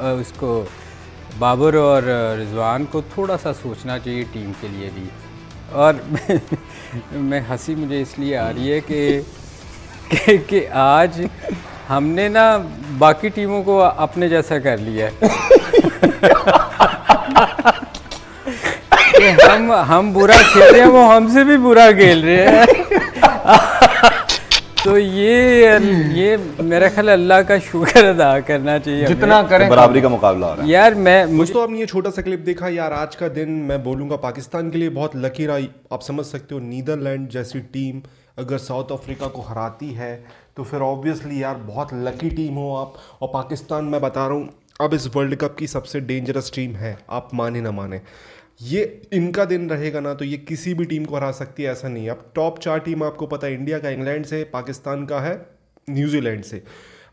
उसको बाबर और रिजवान को थोड़ा सा सोचना चाहिए टीम के लिए भी। और मैं हँसी मुझे इसलिए आ रही है कि कि, आज हमने ना बाकी टीमों को अपने जैसा कर लिया है। हम हम बुरा खेल रहे हैं वो हमसे भी बुरा खेल रहे हैं। तो ये ये मेरा ख्याल अल्लाह का शुक्र अदा करना चाहिए जितना करें बराबरी का मुकाबला हो रहा है। यार मैं दोस्तों आपने ये छोटा सा क्लिप देखा यार आज का दिन मैं बोलूँगा पाकिस्तान के लिए बहुत लकी रहा आप समझ सकते हो नीदरलैंड जैसी टीम अगर साउथ अफ्रीका को हराती है तो फिर ऑब्वियसली यार बहुत लकी टीम हो आप। और पाकिस्तान मैं बता रहा हूँ अब इस वर्ल्ड कप की सबसे डेंजरस टीम है आप माने ना माने। ये इनका दिन रहेगा ना तो ये किसी भी टीम को हरा सकती है, ऐसा नहीं अब टॉप चार टीम आपको पता है, इंडिया का, इंग्लैंड से, पाकिस्तान का है, न्यूजीलैंड से।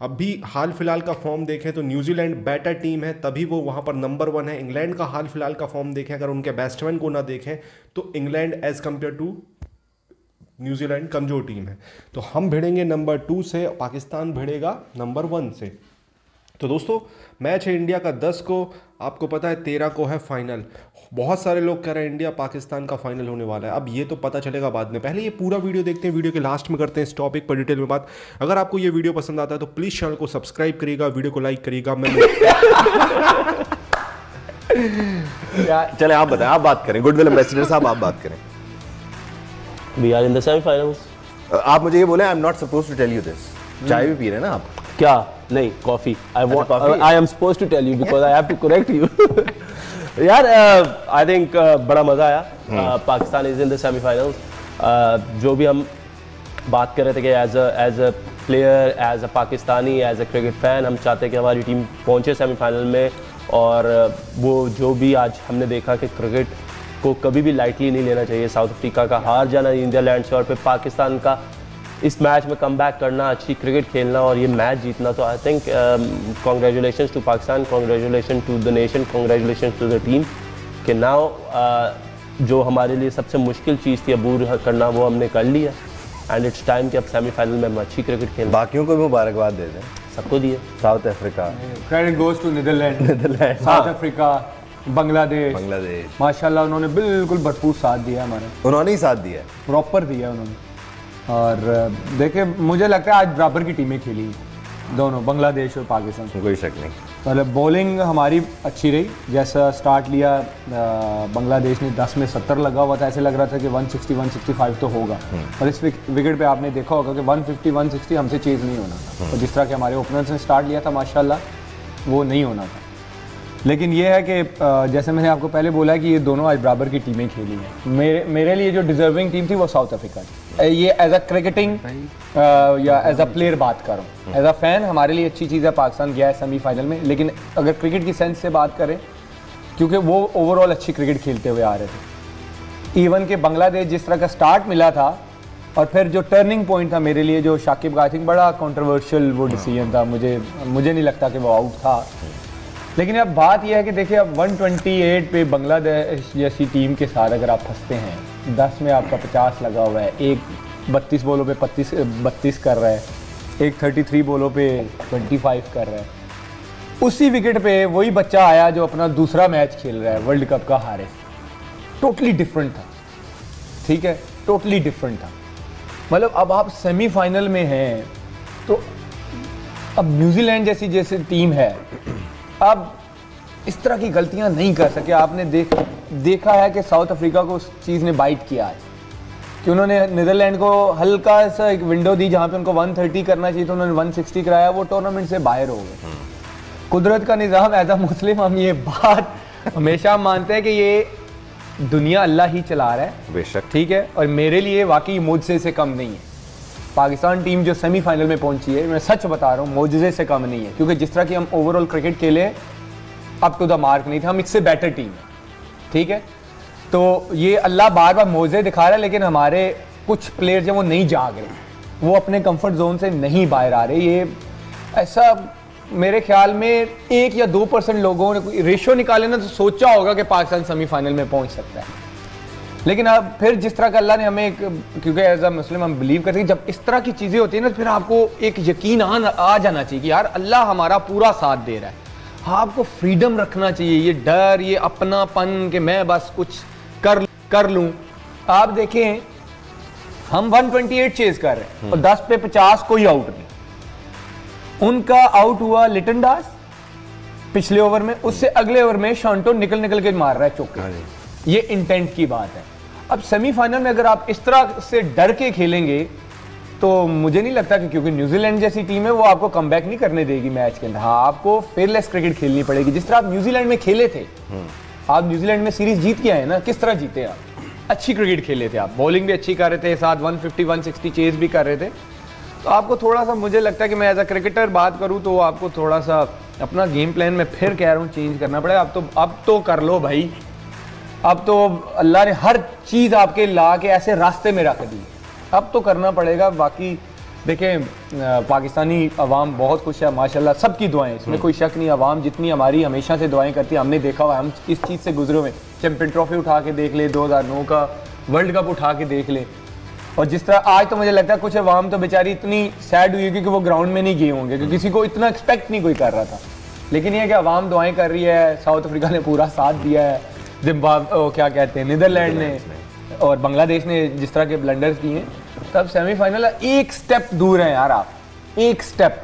अभी हाल फ़िलहाल का फॉर्म देखें तो न्यूजीलैंड बेटर टीम है, तभी वो वहाँ पर नंबर वन है। इंग्लैंड का हाल फ़िलहाल का फॉर्म देखें, अगर उनके बैट्समैन को ना देखें तो England as compared to New Zealand कमज़ोर टीम है। तो हम भिड़ेंगे नंबर टू से, पाकिस्तान भिड़ेगा नंबर वन से। तो दोस्तों मैच है इंडिया का दस को आपको पता है तेरह को है फाइनल बहुत सारे लोग कह रहे हैं इंडिया पाकिस्तान का फाइनल होने वाला है। अब ये तो पता चलेगा बाद में। पहले ये पूरा वीडियो देखते हैं वीडियो के लास्ट में करते हैं इस टॉपिक पर डिटेल में बात। अगर आपको ये वीडियो पसंद आता है तो प्लीज़ चैनल को सब्सक्राइब करिएगा वीडियो को लाइक करिएगा। मैं चले आप बताएँ आप बात करें। गुडविल एम्बेसडर साहब आप बात करें। We are in the semifinals आप मुझे ये बोले I am not suppose to tell you this चाय भी पी रहे हैं ना आप? क्या? नहीं coffee I want I am suppose to tell you because I have to correct you यार आई थिंक बड़ा मज़ा आया Pakistan is in the semifinals जो भी हम बात कर रहे थे कि as as a player as a Pakistani as a cricket fan हम चाहते हैं कि हमारी टीम पहुँचे सेमीफाइनल में और वो जो भी आज हमने देखा कि क्रिकेट को कभी भी लाइटली नहीं लेना चाहिए साउथ अफ्रीका का हार जाना नीदरलैंड से और फिर पाकिस्तान का इस मैच में कम बैक करना अच्छी क्रिकेट खेलना और ये मैच जीतना। तो I think congratulation to Pakistan congratulation to the nation congratulation to the team कि नाउ जो हमारे लिए सबसे मुश्किल चीज़ थी अबूर करना वो हमने कर लिया। एंड इट्स टाइम कि अब सेमीफाइनल में हम अच्छी क्रिकेट खेल। बाकियों को भी मुबारकबाद दे दें। सबको दिए। South Africa credit goes to Netherland Netherland South Africa Bangladesh Bangladesh माशाल्लाह उन्होंने बिल्कुल भरपूर साथ दिया हमारा। उन्होंने ही साथ दिया। प्रॉपर दिया उन्होंने। और देखिए मुझे लगता है आज बराबर की टीमें खेली दोनों बांग्लादेश और पाकिस्तान। कोई शक नहीं। मतलब बॉलिंग हमारी अच्छी रही। जैसा स्टार्ट लिया बांग्लादेश ने 10 में 70 लगा हुआ था ऐसे लग रहा था कि 160 165 तो होगा। और इस विकेट पे आपने देखा होगा कि 150 160 हमसे चेज़ नहीं होना था। और जिस तरह के हमारे ओपनर्स ने स्टार्ट लिया था माशाल्लाह वो नहीं होना था। लेकिन ये है कि जैसे मैंने आपको पहले बोला कि ये दोनों आज बराबर की टीमें खेली हैं। मेरे मेरे लिए जो डिजर्विंग टीम थी वो साउथ अफ्रीका थी। ये एज अ क्रिकेटिंग या एज अ प्लेयर बात कर रहा हूँ। एज अ फ़ैन हमारे लिए अच्छी चीज़ है पाकिस्तान गया है सेमीफाइनल में। लेकिन अगर क्रिकेट की सेंस से बात करें क्योंकि वो ओवरऑल अच्छी क्रिकेट खेलते हुए आ रहे थे। इवन के बांग्लादेश जिस तरह का स्टार्ट मिला था और फिर जो टर्निंग पॉइंट था मेरे लिए जो शाकिब का आई थिंक बड़ा कंट्रोवर्शियल वो डिसीज़न था। मुझे मुझे नहीं लगता कि वो आउट था। लेकिन अब बात यह है कि देखिए, अब 128 पे बांग्लादेश जैसी टीम के साथ अगर आप फंसते हैं 10 में आपका 50 लगा हुआ है, एक 32 बॉलों पे 32 बत्तीस कर रहा है, एक 33 बॉलों पे 25 कर रहा है। उसी विकेट पे वही बच्चा आया जो अपना दूसरा मैच खेल रहा है, वर्ल्ड कप का हारे टोटली डिफरेंट था। ठीक है? टोटली डिफरेंट था। मतलब अब आप सेमीफाइनल में हैं तो अब न्यूजीलैंड जैसी जैसी टीम है अब इस तरह की गलतियाँ नहीं कर सके। आपने देख देखा है कि साउथ अफ्रीका को उस चीज़ ने बाइट किया है कि उन्होंने नीदरलैंड को हल्का सा एक विंडो दी जहाँ पे उनको 130 करना चाहिए तो उन्होंने 160 कराया वो टूर्नामेंट से बाहर हो गए। कुदरत का निज़ाम एज अ मुस्लिम हम ये बात हमेशा मानते हैं कि ये दुनिया अल्लाह ही चला रहा है। बेशक। ठीक है? और मेरे लिए वाकई मुझसे से कम नहीं है। पाकिस्तान टीम जो सेमीफाइनल में पहुँची है, मैं सच बता रहा हूँ मोजे से कम नहीं है, क्योंकि जिस तरह की हम ओवरऑल क्रिकेट खेले अप टू द मार्क नहीं थे, हम इससे बेटर टीम है, ठीक है? तो ये अल्लाह बार बार मोजे दिखा रहा है, लेकिन हमारे कुछ प्लेयर जो वो नहीं जाग रहे वो अपने कंफर्ट जोन से नहीं बाहर आ रहे ये ऐसा मेरे ख्याल में एक या दो परसेंट लोगों ने, रेशो निकाले ना तो सोचा होगा कि पाकिस्तान सेमीफाइनल में पहुँच सकता है। लेकिन अब फिर जिस तरह का अल्लाह ने हमें एक क्योंकि एज अ मुस्लिम हम बिलीव करते हैं जब इस तरह की चीज़ें होती है ना फिर आपको एक यकीन आ, आ जाना चाहिए कि यार अल्लाह हमारा पूरा साथ दे रहा है। हाँ आपको फ्रीडम रखना चाहिए ये डर ये अपनापन कि मैं बस कुछ कर कर लूँ। आप देखें हम 128 चेज कर रहे हैं और 10 पे 50 कोई आउट नहीं। उनका आउट हुआ लिटन दास पिछले ओवर में उससे अगले ओवर में शॉन्टो निकल निकल के मार रहा है चौके। ये इंटेंट की बात है। अब सेमीफाइनल में अगर आप इस तरह से डर के खेलेंगे तो मुझे नहीं लगता कि क्योंकि न्यूजीलैंड जैसी टीम है वो आपको कम नहीं करने देगी मैच के अंदर। हाँ आपको फेयरलेस क्रिकेट खेलनी पड़ेगी। जिस तरह आप न्यूजीलैंड में खेले थे आप न्यूजीलैंड में सीरीज़ जीत के आए ना किस तरह जीते आप? अच्छी क्रिकेट खेले थे आप। बॉलिंग भी अच्छी कर रहे थे साथ 150 160 चेज भी कर रहे थे। तो आपको थोड़ा सा मुझे लगता है कि मैं एज अ क्रिकेटर बात करूँ तो आपको थोड़ा सा अपना गेम प्लान में फिर कह रहा हूँ चेंज करना पड़ेगा। अब तो अब तो कर लो भाई। अब तो अल्लाह ने हर चीज़ आपके ला के ऐसे रास्ते में रख दी। अब तो करना पड़ेगा बाकी देखें पाकिस्तानी अवाम बहुत खुश है माशाल्लाह सबकी दुआएँ इसमें कोई शक नहीं अवाम जितनी हमारी हमेशा से दुआएँ करती है हमने देखा हुआ हम इस चीज़ से गुजरे हुए चैम्पियन ट्रॉफी उठा के देख ले 2009 का वर्ल्ड कप उठा के देख ले। और जिस तरह आज तो मुझे लगता है कुछ अवाम तो बेचारी इतनी सैड हुई क्योंकि वो ग्राउंड में नहीं गए होंगे क्योंकि किसी को इतना एक्सपेक्ट नहीं कोई कर रहा था। लेकिन यह कि अवाम दुआएँ कर रही है साउथ अफ्रीका ने पूरा साथ दिया है। जिम्बाब क्या कहते हैं? नीदरलैंड ने और बांग्लादेश ने जिस तरह के ब्लंडर्स किए हैं तब सेमीफाइनल एक स्टेप दूर हैं यार आप। एक स्टेप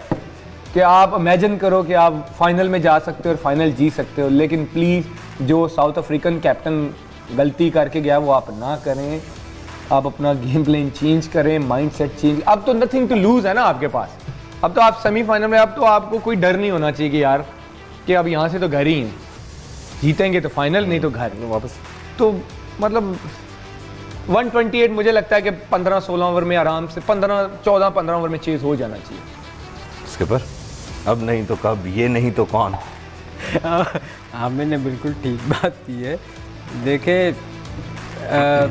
कि आप इमेजिन करो कि आप फाइनल में जा सकते हो और फाइनल जीत सकते हो लेकिन प्लीज़ जो साउथ अफ्रीकन कैप्टन गलती करके गया वो आप ना करें। आप अपना गेम प्लान चेंज करें माइंड सेट चेंज अब तो नथिंग टू लूज है ना आपके पास। अब तो आप सेमीफाइनल में अब तो आपको कोई डर नहीं होना चाहिए कि यार कि अब यहाँ से तो घर ही हैं। जीतेंगे तो फाइनल नहीं तो घर वापस। तो मतलब 128 मुझे लगता है कि 15-16 ओवर में आराम से 15 14 15 ओवर में चेज हो जाना चाहिए। स्किपर अब नहीं तो कब ये नहीं तो कौन? आमिर ने बिल्कुल ठीक बात की है। देखे आ,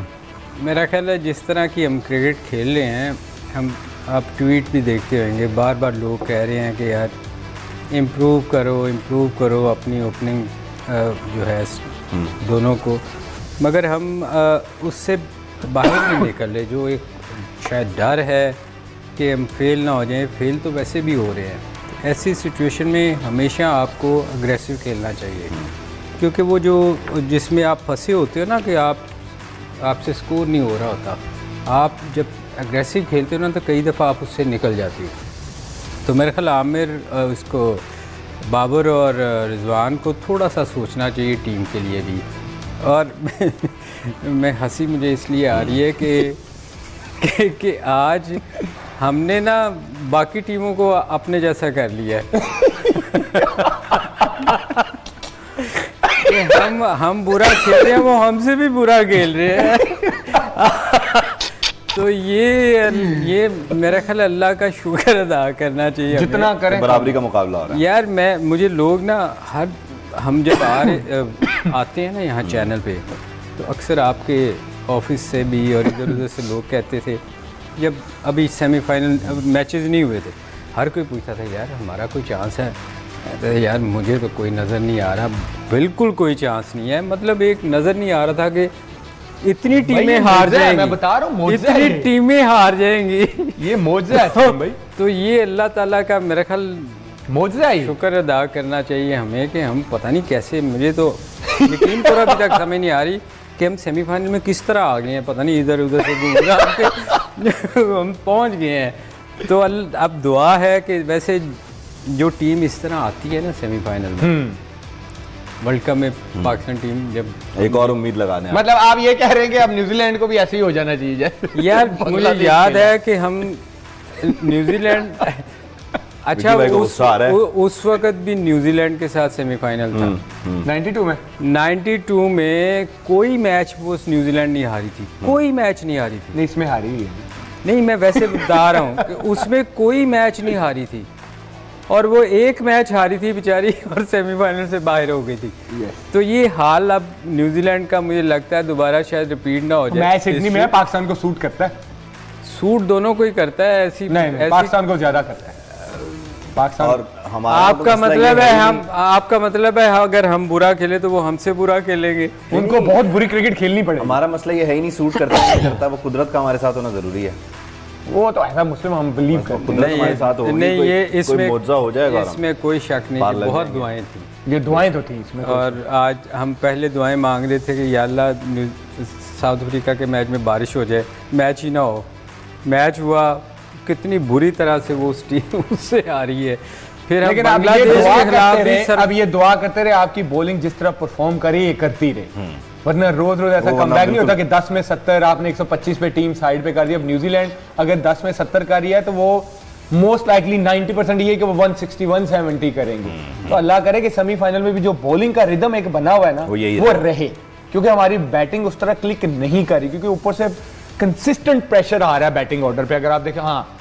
मेरा ख्याल है जिस तरह की हम क्रिकेट खेल रहे हैं हम आप ट्वीट भी देखते होंगे बार बार लोग कह रहे हैं कि यार इम्प्रूव करो इम्प्रूव करो अपनी ओपनिंग जो है। दोनों को। मगर हम उससे बाहर नहीं निकल रहे, जो एक शायद डर है कि हम फेल ना हो जाएँ। फेल तो वैसे भी हो रहे हैं। ऐसी सिचुएशन में हमेशा आपको अग्रेसिव खेलना चाहिए। क्योंकि वो जो, जिसमें आप फंसे होते हो ना कि आप, आपसे स्कोर नहीं हो रहा होता। आप जब अग्रेसिव खेलते हो ना तो कई दफ़ा आप उससे निकल जाती हो। तो मेरे ख्याल आमिर उसको बाबर और रिजवान को थोड़ा सा सोचना चाहिए टीम के लिए भी। और मैं हँसी मुझे इसलिए आ रही है कि कि आज हमने ना बाकी टीमों को अपने जैसा कर लिया है। हम हम बुरा खेल रहे हैं, वो हमसे भी बुरा खेल रहे हैं। तो ये ये मेरा ख्याल अल्लाह का शुक्र अदा करना चाहिए जितना करें। बराबरी का मुकाबला हो रहा है। यार मैं मुझे लोग ना हर हम जब आ रहे आते हैं ना यहाँ चैनल पे तो अक्सर आपके ऑफ़िस से भी और इधर उधर से लोग कहते थे जब अभी सेमीफाइनल मैचेस नहीं हुए थे हर कोई पूछता था यार हमारा कोई चांस है? तो यार मुझे तो कोई नज़र नहीं आ रहा बिल्कुल कोई चांस नहीं है। मतलब एक नज़र नहीं आ रहा था कि इतनी टीमें हार जाएँगी मैं बता रहा हूँ इतनी टीमें हार जाएँगी। ये मोजा है भाई। तो ये अल्लाह ताला का मेरा ख्याल मोजा ही शुक्र अदा करना चाहिए हमें कि हम पता नहीं कैसे मुझे तो यकीन पूरा अभी तक समझ नहीं आ रही कि हम सेमीफाइनल में किस तरह आ गए हैं पता नहीं इधर उधर से घूम हम पहुँच गए हैं। तो अब दुआ है कि वैसे जो टीम इस तरह आती है ना सेमीफाइनल में हम्म। वर्ल्ड कप में पाकिस्तान टीम जब एक और उम्मीद लगाने मतलब आप ये कह रहे हैं कि अब न्यूजीलैंड को भी ऐसे ही हो जाना चाहिए जैसे यार मुझे याद है। कि हम न्यूजीलैंड अच्छा उस, उस वक्त भी न्यूजीलैंड के साथ सेमीफाइनल था। 92 हम्म, हम्म। में? 92 में कोई मैच वो न्यूजीलैंड नहीं हारी थी। हम्म। कोई मैच नहीं हारी थी। नहीं इसमें हारी है नहीं मैं वैसे बता रहा हूँ उसमें कोई मैच नहीं हारी थी। और वो एक मैच हारी थी बेचारी और सेमीफाइनल से बाहर हो गई थी। Yes. तो ये हाल अब न्यूजीलैंड का मुझे लगता है दोबारा शायद रिपीट ना हो जाए। मैच सिडनी में पाकिस्तान को सूट करता है। सूट दोनों को ही करता है ऐसी नहीं, नहीं पाकिस्तान को ज़्यादा करता है। पाकिस्तान और हमारा आपका तो मतलब है हम आपका मतलब है अगर हम बुरा खेले तो वो हमसे बुरा खेलेंगे। उनको बहुत बुरी क्रिकेट खेलनी पड़ेगी। हमारा मसला ये है ही नहीं सूट करता नहीं करता वो कुदरत का हमारे साथ होना ज़रूरी है। वो तो ऐसा मुस्लिम हम बिलीव करते हैं। नहीं, ये, साथ नहीं ये इसमें हो जाएगा इसमें कोई शक नहीं बहुत दुआएँ थी। ये दुआएँ तो थी इसमें और आज हम पहले दुआएँ मांग रहे थे कि या अल्लाह साउथ अफ्रीका के मैच में बारिश हो जाए। मैच ही ना हो। मैच हुआ कितनी बुरी तरह से वो उस टीम उससे आ रही है। फिर हम लेकिन अब ये दुआ करते रहे सर अब ये दुआ करते रहे आपकी बॉलिंग जिस तरह परफॉर्म करे ये करती रहे। वरना रोज रोज ऐसा कम नहीं होता कि बिल्कुल। 10 में 70 आपने 125 पे टीम साइड पे कर दी अब न्यूजीलैंड अगर 10 में 70 कर रही है तो वो मोस्ट लाइकली 90 परसेंट ये कि वो 160 170 करेंगे। तो अल्लाह करे कि सेमीफाइनल में भी जो बॉलिंग का रिदम एक बना हुआ है ना वो वो रहे। रहे। क्योंकि हमारी बैटिंग उस तरह क्लिक नहीं करी क्योंकि ऊपर से कंसिस्टेंट प्रेशर आ रहा है बैटिंग ऑर्डर पे। अगर आप देखें हाँ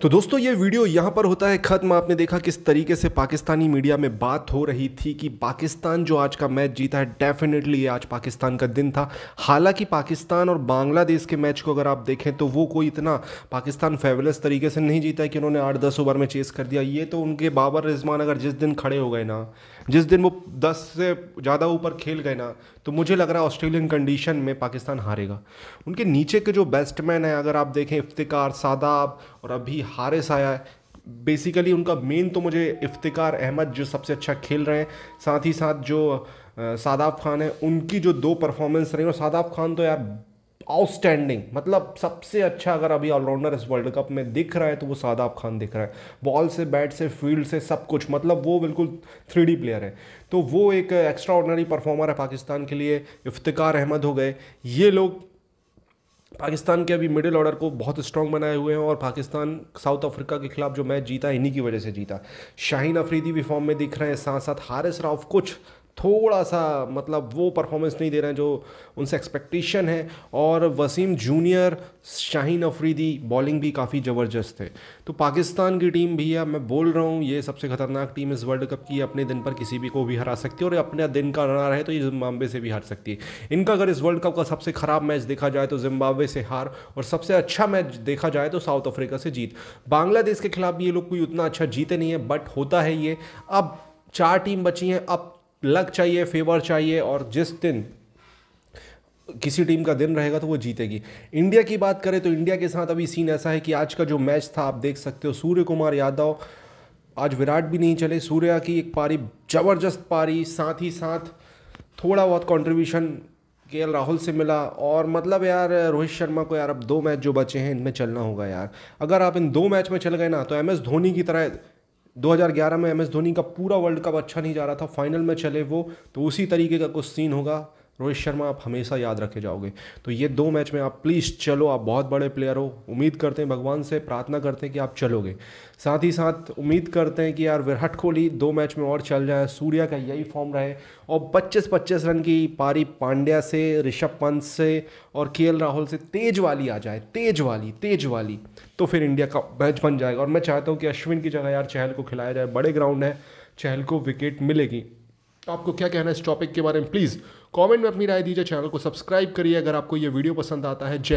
तो दोस्तों, ये वीडियो यहाँ पर होता है खत्म। आपने देखा किस तरीके से पाकिस्तानी मीडिया में बात हो रही थी कि पाकिस्तान जो आज का मैच जीता है डेफिनेटली आज पाकिस्तान का दिन था। हालाँकि पाकिस्तान और बांग्लादेश के मैच को अगर आप देखें तो वो कोई इतना पाकिस्तान फेवलेस तरीके से नहीं जीता है कि उन्होंने आठ, दस ओवर में चेस कर दिया। ये तो उनके बाबर रिजवान अगर जिस दिन खड़े हो गए ना, जिस दिन वो दस से ज़्यादा ऊपर खेल गए ना तो मुझे लग रहा है ऑस्ट्रेलियन कंडीशन में पाकिस्तान हारेगा। उनके नीचे के जो बैट्समैन हैं, अगर आप देखें, इफ्तिकार, सादाब और अभी हारिस आया है। बेसिकली उनका मेन तो मुझे इफ्तिकार अहमद, जो सबसे अच्छा खेल रहे हैं, साथ ही साथ जो सादाब खान है, उनकी जो दो परफॉर्मेंस रही और सादाब खान तो यार आउटस्टैंडिंग मतलब सबसे अच्छा अगर अभी ऑलराउंडर इस वर्ल्ड कप में दिख रहा है तो वो सादाब खान दिख रहा है। बॉल से बैट से फ़ील्ड से, सब कुछ। मतलब वो बिल्कुल थ्री प्लेयर है। तो वो एक एक्स्ट्रा ऑर्डनरी परफॉर्मर है पाकिस्तान के लिए। इफ्तिकार अहमद हो गए। ये लोग पाकिस्तान के अभी मिडिल ऑर्डर को बहुत स्ट्रांग बनाए हुए हैं और पाकिस्तान साउथ अफ्रीका के खिलाफ जो मैच जीता, इन्हीं की वजह से जीता। शाहीन अफरीदी भी फॉर्म में दिख रहे हैं साथ साथ हारिस राउफ कुछ थोड़ा सा मतलब वो परफॉर्मेंस नहीं दे रहे हैं जो उनसे एक्सपेक्टेशन है। और वसीम जूनियर शाहीन अफरीदी बॉलिंग भी काफ़ी ज़बरदस्त है। तो पाकिस्तान की टीम भी भैया मैं बोल रहा हूँ, ये सबसे खतरनाक टीम इस वर्ल्ड कप की अपने दिन पर किसी भी को भी हरा सकती है और अपने दिन का रना रहे तो ये जिम्बाब्वे से भी हार सकती है। इनका अगर इस वर्ल्ड कप का सबसे खराब मैच देखा जाए तो जिम्बाब्वे से हार और सबसे अच्छा मैच देखा जाए तो साउथ अफ्रीका से जीत। बांग्लादेश के खिलाफ ये लोग कोई उतना अच्छा जीते नहीं है बट होता है ये। अब चार टीम बची हैं, अब लक चाहिए, फेवर चाहिए और जिस दिन किसी टीम का दिन रहेगा तो वो जीतेगी। इंडिया की बात करें तो इंडिया के साथ अभी सीन ऐसा है कि आज का जो मैच था, आप देख सकते हो सूर्य कुमार यादव, आज विराट भी नहीं चले, सूर्या की एक पारी, ज़बरदस्त पारी, साथ ही साथ थोड़ा बहुत कंट्रीब्यूशन के राहुल से मिला और मतलब यार, रोहित शर्मा को यार अब दो मैच जो बचे हैं, इनमें चलना होगा यार। अगर आप इन दो मैच में चल गए ना तो एम एस धोनी की तरह 2011 में एम एस धोनी का पूरा वर्ल्ड कप अच्छा नहीं जा रहा था, फाइनल में चले वो तो उसी तरीके का कुछ सीन होगा। रोहित शर्मा, आप हमेशा याद रखे जाओगे। तो ये दो मैच में आप प्लीज़ चलो, आप बहुत बड़े प्लेयर हो। उम्मीद करते हैं, भगवान से प्रार्थना करते हैं कि आप चलोगे। साथ ही साथ उम्मीद करते हैं कि यार विराट कोहली दो मैच में और चल जाए, सूर्या का यही फॉर्म रहे और 25-25 रन की पारी पांड्या से, ऋषभ पंत से और के राहुल से तेज वाली आ जाए, तेज वाली तेज वाली तो फिर इंडिया का मैच बन जाएगा। और मैं चाहता हूँ कि अश्विन की जगह यार चहल को खिलाया जाए, बड़े ग्राउंड है, चहल को विकेट मिलेगी। आपको क्या कहना है इस टॉपिक के बारे में? प्लीज़ कमेंट में अपनी राय दीजिए, चैनल को सब्सक्राइब करिए अगर आपको ये वीडियो पसंद आता है। जय